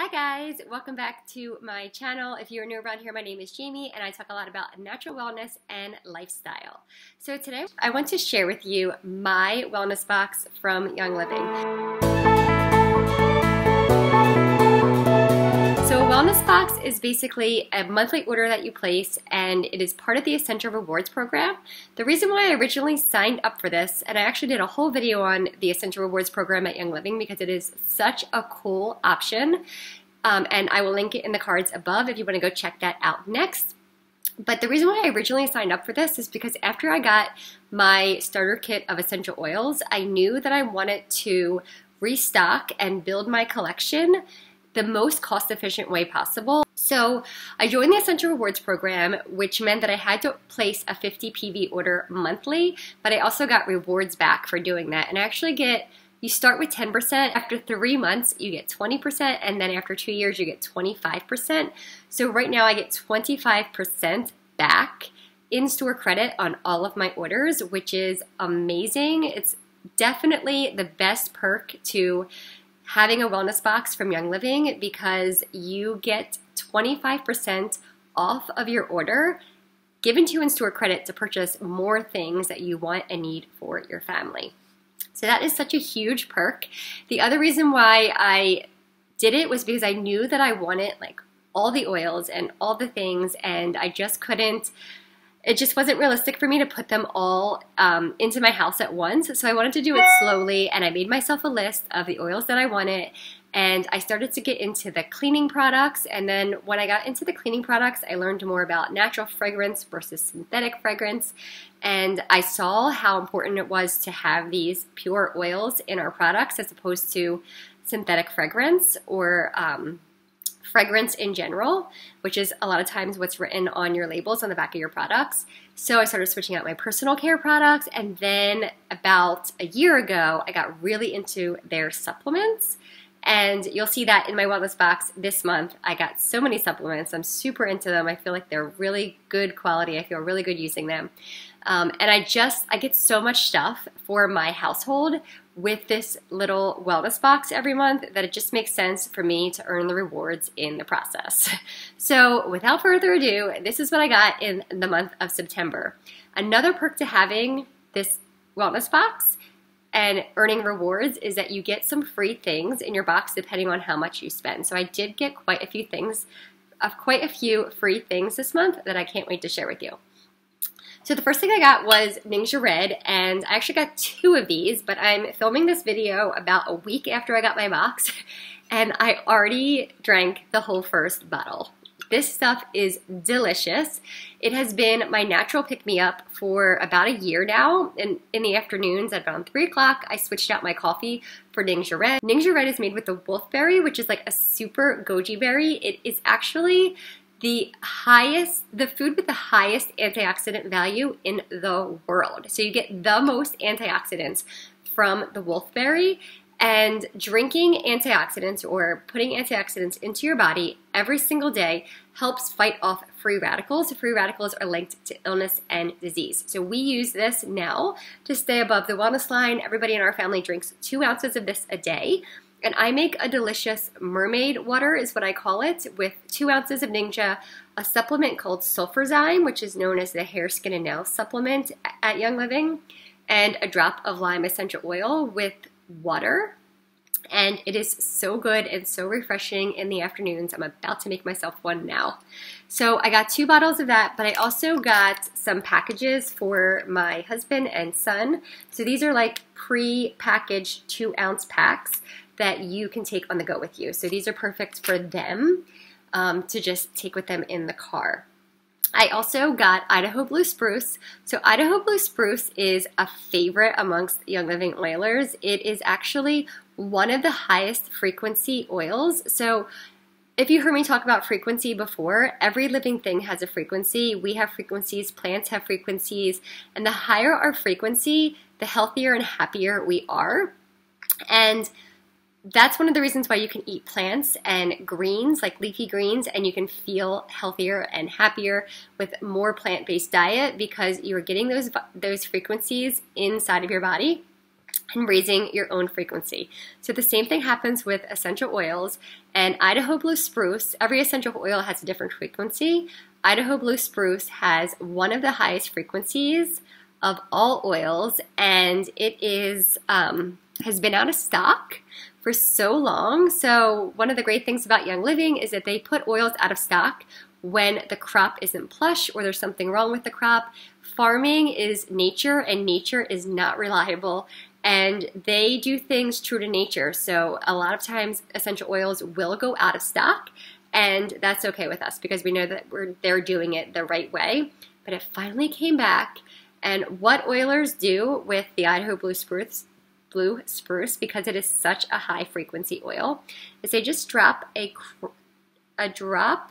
Hi guys, welcome back to my channel. If you're new around here, my name is Jamie and I talk a lot about natural wellness and lifestyle. So today I want to share with you my wellness box from Young Living. Wellness box is basically a monthly order that you place and it is part of the Essential Rewards program. The reason why I originally signed up for this, and I actually did a whole video on the Essential Rewards program at Young Living because it is such a cool option. Um, and I will link it in the cards above if you want to go check that out next. But the reason why I originally signed up for this is because after I got my starter kit of essential oils, I knew that I wanted to restock and build my collection the most cost efficient way possible. So I joined the Essential Rewards program, which meant that I had to place a 50 PV order monthly, but I also got rewards back for doing that. And I actually get you start with 10%. After three months, you get 20%. And then after two years, you get 25%. So right now, I get 25% back in store credit on all of my orders, which is amazing. It's definitely the best perk to having a wellness box from Young Living because you get 25% off of your order given to you in store credit to purchase more things that you want and need for your family. So that is such a huge perk. The other reason why I did it was because I knew that I wanted like all the oils and all the things and I just couldn't it just wasn't realistic for me to put them all um, into my house at once. So I wanted to do it slowly and I made myself a list of the oils that I wanted and I started to get into the cleaning products. And then when I got into the cleaning products, I learned more about natural fragrance versus synthetic fragrance. And I saw how important it was to have these pure oils in our products as opposed to synthetic fragrance or um, fragrance in general, which is a lot of times what's written on your labels on the back of your products. So I started switching out my personal care products, and then about a year ago, I got really into their supplements. And you'll see that in my wellness box this month. I got so many supplements. I'm super into them. I feel like they're really good quality. I feel really good using them. Um, and I just, I get so much stuff for my household with this little wellness box every month that it just makes sense for me to earn the rewards in the process. So without further ado, this is what I got in the month of September. Another perk to having this wellness box and earning rewards is that you get some free things in your box depending on how much you spend. So I did get quite a few things, of quite a few free things this month that I can't wait to share with you. So the first thing I got was Ningxia Red, and I actually got two of these, but I'm filming this video about a week after I got my box, and I already drank the whole first bottle. This stuff is delicious. It has been my natural pick-me-up for about a year now. And in the afternoons at around 3 o'clock, I switched out my coffee for Ningxia Red. Ningxia Red is made with the wolfberry, which is like a super goji berry. It is actually the highest, the food with the highest antioxidant value in the world. So you get the most antioxidants from the wolfberry. And drinking antioxidants or putting antioxidants into your body every single day helps fight off free radicals. Free radicals are linked to illness and disease. So we use this now to stay above the wellness line. Everybody in our family drinks two ounces of this a day. And I make a delicious mermaid water, is what I call it, with two ounces of Ningxia, a supplement called Sulfurzyme, which is known as the hair, skin, and nail supplement at Young Living, and a drop of lime essential oil with water. And it is so good and so refreshing in the afternoons. I'm about to make myself one now. So I got two bottles of that, but I also got some packages for my husband and son. So these are like pre-packaged two ounce packs that you can take on the go with you. So these are perfect for them um, to just take with them in the car. I also got Idaho Blue Spruce. So Idaho Blue Spruce is a favorite amongst Young Living oilers. It is actually one of the highest frequency oils. So if you heard me talk about frequency before, every living thing has a frequency. We have frequencies, plants have frequencies, and the higher our frequency, the healthier and happier we are. And that's one of the reasons why you can eat plants and greens, like leafy greens, and you can feel healthier and happier with more plant-based diet because you're getting those those frequencies inside of your body. and raising your own frequency. So the same thing happens with essential oils and Idaho Blue Spruce. Every essential oil has a different frequency. Idaho Blue Spruce has one of the highest frequencies of all oils and it is um, has been out of stock for so long. So one of the great things about Young Living is that they put oils out of stock when the crop isn't plush or there's something wrong with the crop. Farming is nature and nature is not reliable and they do things true to nature. So a lot of times essential oils will go out of stock and that's okay with us because we know that we're they're doing it the right way. But it finally came back and what oilers do with the Idaho Blue Spruce blue spruce because it is such a high frequency oil. Is they just drop a a drop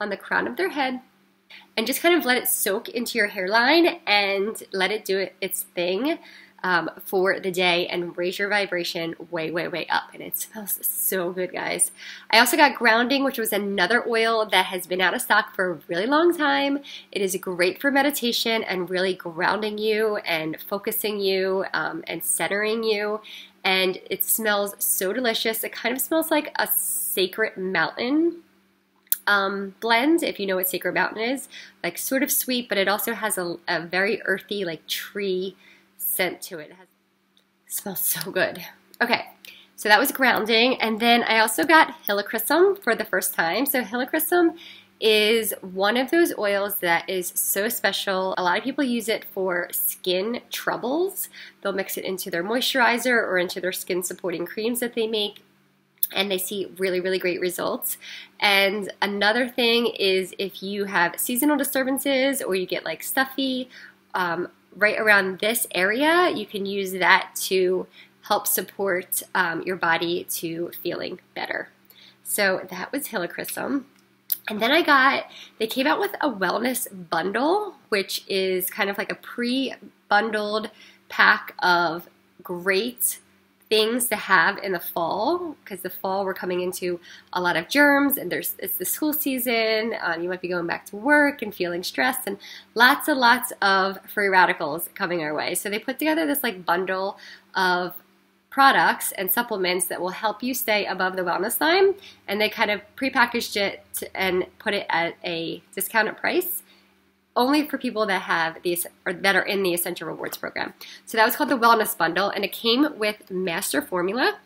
on the crown of their head and just kind of let it soak into your hairline and let it do it, its thing um, for the day and raise your vibration way, way, way up. And it smells so good, guys. I also got Grounding, which was another oil that has been out of stock for a really long time. It is great for meditation and really grounding you and focusing you um, and centering you. And it smells so delicious. It kind of smells like a sacred mountain um, blend, if you know what Sacred Mountain is, like sort of sweet, but it also has a, a very earthy, like tree scent to it. It, has, it smells so good. Okay, so that was grounding. And then I also got helichrysum for the first time. So helichrysum is one of those oils that is so special. A lot of people use it for skin troubles. They'll mix it into their moisturizer or into their skin supporting creams that they make and they see really, really great results. And another thing is if you have seasonal disturbances or you get like stuffy um, right around this area, you can use that to help support um, your body to feeling better. So that was helichrysum. And then I got, they came out with a wellness bundle, which is kind of like a pre bundled pack of great things to have in the fall because the fall we're coming into a lot of germs and there's it's the school season um, you might be going back to work and feeling stressed and lots and lots of free radicals coming our way. So they put together this like bundle of products and supplements that will help you stay above the wellness line and they kind of prepackaged it and put it at a discounted price only for people that have these or that are in the Essential Rewards program. So that was called the Wellness Bundle, and it came with Master Formula.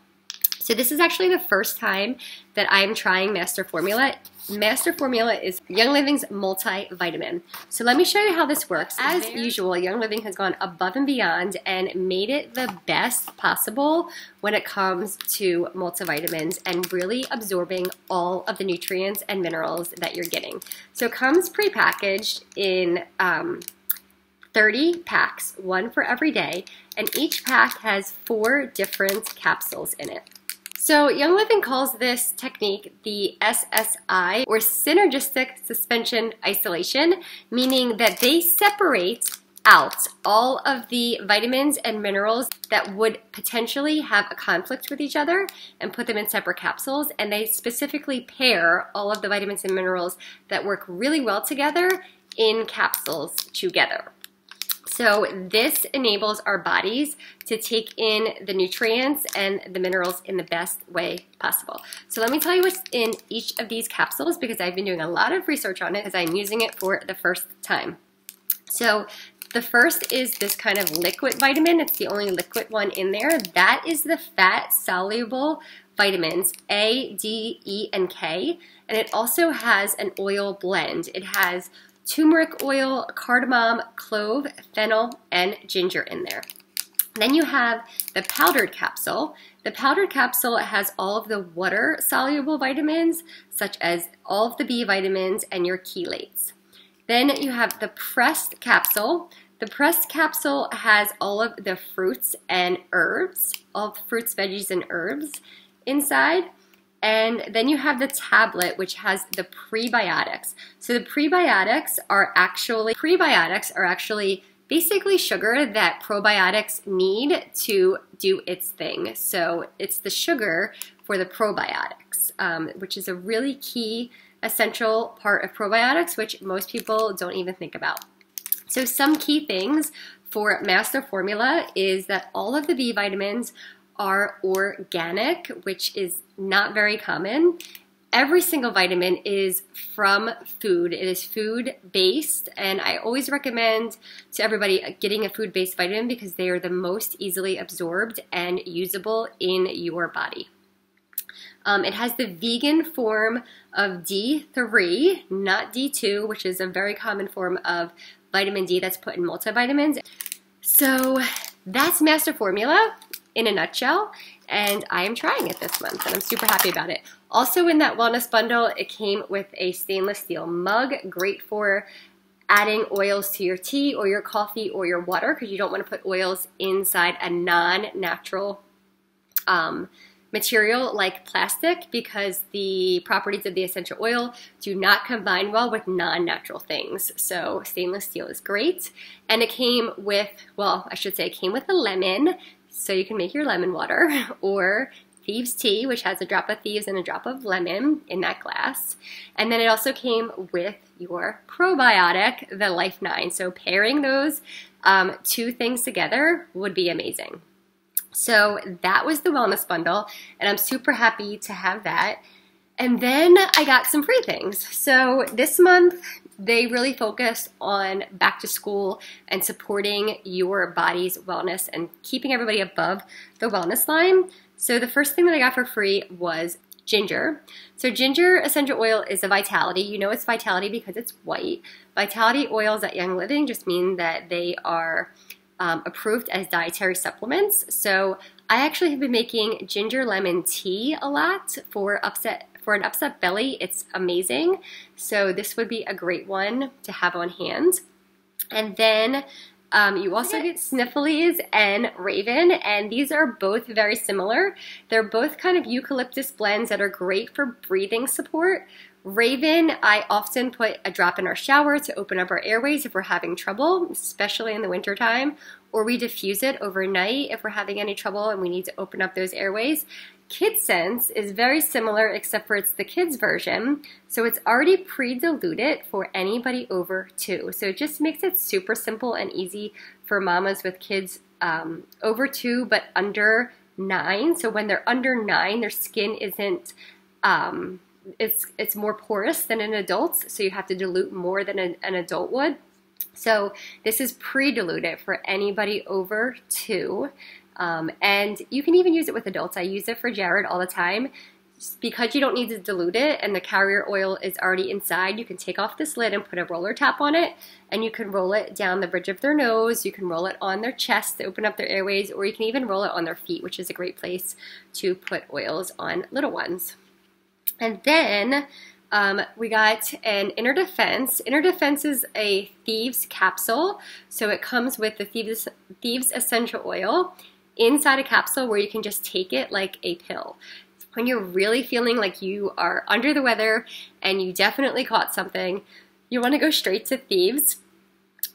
So this is actually the first time that I'm trying Master Formula. Master Formula is Young Living's multivitamin. So let me show you how this works. As usual, Young Living has gone above and beyond and made it the best possible when it comes to multivitamins and really absorbing all of the nutrients and minerals that you're getting. So it comes prepackaged in um, 30 packs, one for every day, and each pack has four different capsules in it. So Young Living calls this technique the SSI or synergistic suspension isolation, meaning that they separate out all of the vitamins and minerals that would potentially have a conflict with each other and put them in separate capsules. And they specifically pair all of the vitamins and minerals that work really well together in capsules together. So this enables our bodies to take in the nutrients and the minerals in the best way possible. So let me tell you what's in each of these capsules because I've been doing a lot of research on it as I'm using it for the first time. So the first is this kind of liquid vitamin. It's the only liquid one in there. That is the fat soluble vitamins A, D, E, and K. And it also has an oil blend. It has turmeric oil, cardamom, clove, fennel, and ginger in there. Then you have the powdered capsule. The powdered capsule has all of the water soluble vitamins, such as all of the B vitamins and your chelates. Then you have the pressed capsule. The pressed capsule has all of the fruits and herbs, all fruits, veggies, and herbs inside. And then you have the tablet, which has the prebiotics. So the prebiotics are actually, prebiotics are actually basically sugar that probiotics need to do its thing. So it's the sugar for the probiotics, um, which is a really key essential part of probiotics, which most people don't even think about. So some key things for Master Formula is that all of the B vitamins are organic, which is not very common. Every single vitamin is from food. It is food based, and I always recommend to everybody getting a food based vitamin because they are the most easily absorbed and usable in your body. Um, it has the vegan form of D3, not D2, which is a very common form of vitamin D that's put in multivitamins. So that's Master Formula in a nutshell, and I am trying it this month, and I'm super happy about it. Also in that wellness bundle, it came with a stainless steel mug, great for adding oils to your tea or your coffee or your water because you don't want to put oils inside a non-natural um, material like plastic because the properties of the essential oil do not combine well with non-natural things. So stainless steel is great. And it came with, well, I should say it came with a lemon, so you can make your lemon water, or thieves tea, which has a drop of thieves and a drop of lemon in that glass. And then it also came with your probiotic, the Life 9. So pairing those um, two things together would be amazing. So that was the wellness bundle, and I'm super happy to have that. And then I got some free things. So this month, they really focus on back to school and supporting your body's wellness and keeping everybody above the wellness line. So the first thing that I got for free was ginger. So ginger essential oil is a vitality. You know it's vitality because it's white. Vitality oils at Young Living just mean that they are um, approved as dietary supplements. So I actually have been making ginger lemon tea a lot for upset for an upset belly. It's amazing. So this would be a great one to have on hand. And then um, you also get SniffleEase and Raven, and these are both very similar. They're both kind of eucalyptus blends that are great for breathing support. Raven, I often put a drop in our shower to open up our airways if we're having trouble, especially in the wintertime, or we diffuse it overnight if we're having any trouble and we need to open up those airways. KidScents is very similar except for it's the kids version. So it's already pre-diluted for anybody over two. So it just makes it super simple and easy for mamas with kids um, over two but under nine. So when they're under nine, their skin isn't um, it's it's more porous than an adult's. so you have to dilute more than an, an adult would. So this is pre-diluted for anybody over two. Um, and you can even use it with adults. I use it for Jared all the time. Because you don't need to dilute it and the carrier oil is already inside, you can take off this lid and put a roller top on it and you can roll it down the bridge of their nose. You can roll it on their chest to open up their airways or you can even roll it on their feet, which is a great place to put oils on little ones. And then um, we got an Inner Defense. Inner Defense is a Thieves capsule. So it comes with the Thieves, Thieves Essential Oil inside a capsule where you can just take it like a pill. When you're really feeling like you are under the weather and you definitely caught something, you want to go straight to Thieves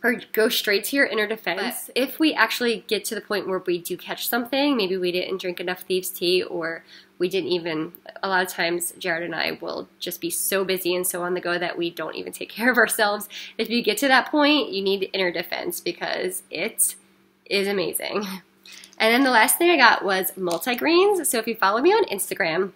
or go straight to your inner defense. But if we actually get to the point where we do catch something, maybe we didn't drink enough thieves tea or we didn't even, a lot of times Jared and I will just be so busy and so on the go that we don't even take care of ourselves. If you get to that point, you need inner defense because it is amazing. And then the last thing I got was multigreens. So if you follow me on Instagram,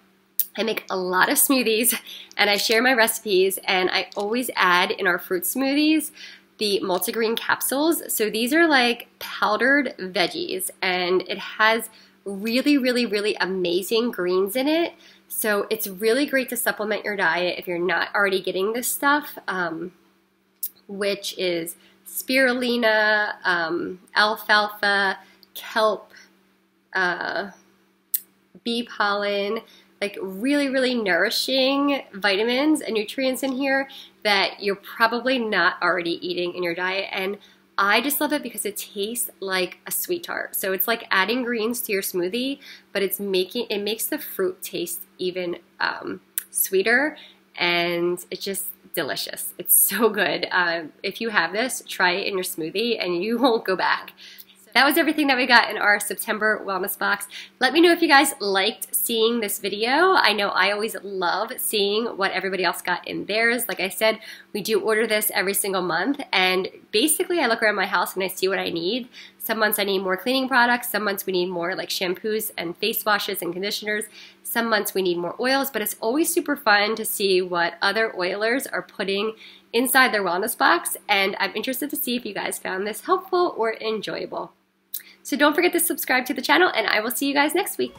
I make a lot of smoothies and I share my recipes and I always add in our fruit smoothies the multigreen capsules. So these are like powdered veggies and it has really, really, really amazing greens in it. So it's really great to supplement your diet if you're not already getting this stuff, um, which is spirulina, um, alfalfa, kelp, uh, bee pollen, like really, really nourishing vitamins and nutrients in here that you're probably not already eating in your diet. And I just love it because it tastes like a sweet tart. So it's like adding greens to your smoothie, but it's making it makes the fruit taste even um, sweeter, and it's just delicious. It's so good. Uh, if you have this, try it in your smoothie, and you won't go back. That was everything that we got in our September wellness box. Let me know if you guys liked seeing this video. I know I always love seeing what everybody else got in theirs. Like I said, we do order this every single month and basically I look around my house and I see what I need. Some months I need more cleaning products, some months we need more like shampoos and face washes and conditioners. Some months we need more oils, but it's always super fun to see what other oilers are putting inside their wellness box and I'm interested to see if you guys found this helpful or enjoyable. So don't forget to subscribe to the channel and I will see you guys next week.